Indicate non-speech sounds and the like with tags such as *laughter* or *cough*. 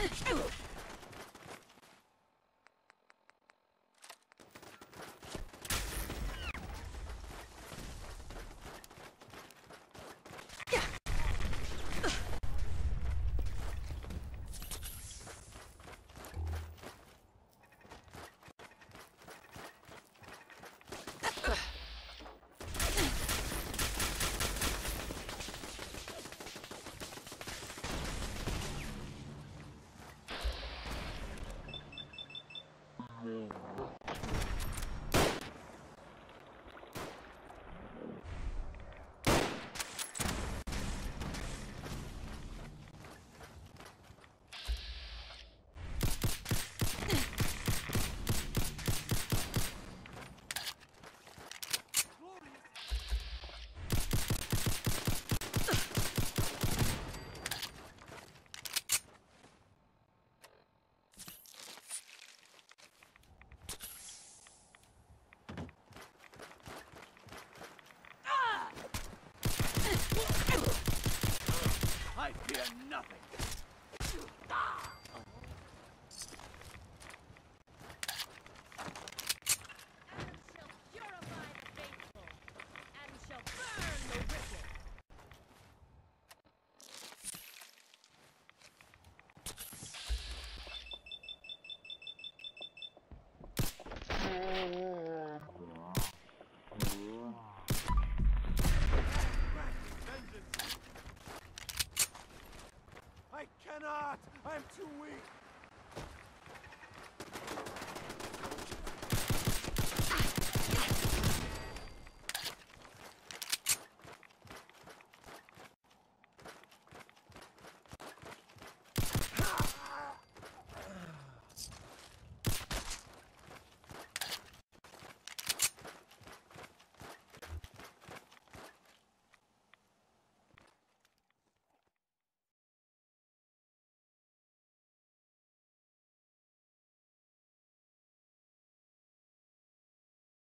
Ooh. *laughs* 음. Fear nothing. Cannot! I'm too weak!